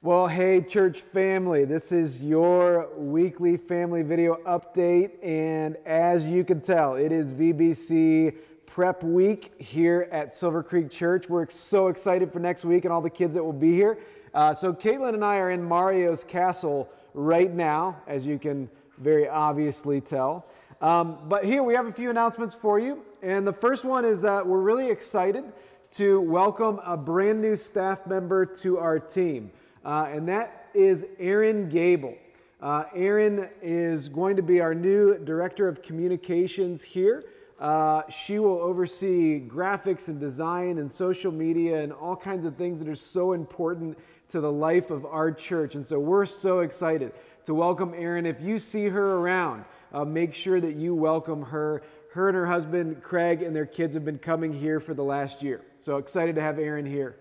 Well, hey, church family, this is your weekly family video update. And as you can tell, it is VBC prep week here at Silver Creek Church. We're so excited for next week and all the kids that will be here. Uh, so, Caitlin and I are in Mario's castle right now, as you can very obviously tell. Um, but here we have a few announcements for you. And the first one is that we're really excited to welcome a brand new staff member to our team uh, and that is Erin Gable. Uh, Erin is going to be our new Director of Communications here. Uh, she will oversee graphics and design and social media and all kinds of things that are so important to the life of our church. And so we're so excited to welcome Erin. If you see her around, uh, make sure that you welcome her. Her and her husband, Craig, and their kids have been coming here for the last year. So excited to have Erin here.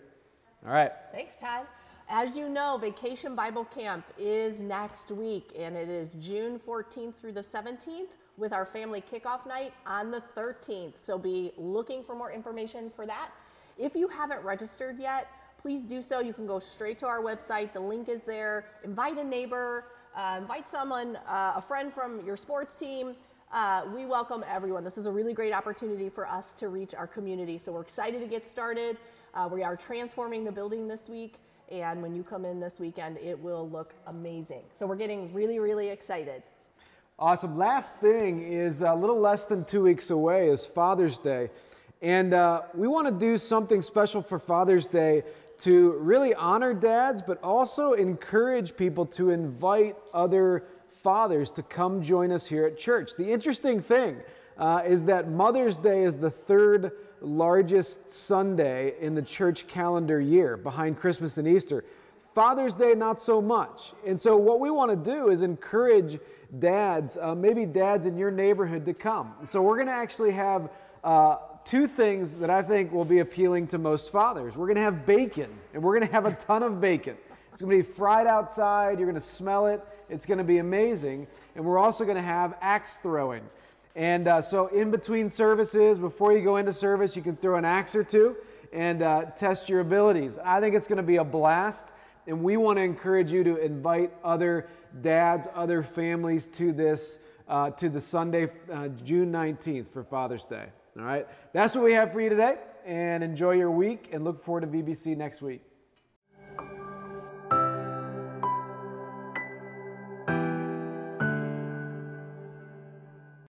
All right. Thanks, Todd. As you know, Vacation Bible Camp is next week, and it is June 14th through the 17th with our family kickoff night on the 13th. So be looking for more information for that. If you haven't registered yet, please do so. You can go straight to our website. The link is there. Invite a neighbor, uh, invite someone, uh, a friend from your sports team. Uh, we welcome everyone. This is a really great opportunity for us to reach our community. So we're excited to get started. Uh, we are transforming the building this week and when you come in this weekend, it will look amazing. So we're getting really, really excited. Awesome. Last thing is a little less than two weeks away is Father's Day. And uh, we want to do something special for Father's Day to really honor dads, but also encourage people to invite other fathers to come join us here at church. The interesting thing uh, is that Mother's Day is the third largest Sunday in the church calendar year behind Christmas and Easter. Father's Day, not so much. And so, what we want to do is encourage dads, uh, maybe dads in your neighborhood, to come. So, we're going to actually have uh, two things that I think will be appealing to most fathers. We're going to have bacon, and we're going to have a ton of bacon. It's going to be fried outside, you're going to smell it, it's going to be amazing. And we're also going to have axe throwing. And uh, so, in between services, before you go into service, you can throw an axe or two and uh, test your abilities. I think it's going to be a blast. And we want to encourage you to invite other dads, other families to this, uh, to the Sunday, uh, June 19th for Father's Day. All right? That's what we have for you today. And enjoy your week and look forward to VBC next week.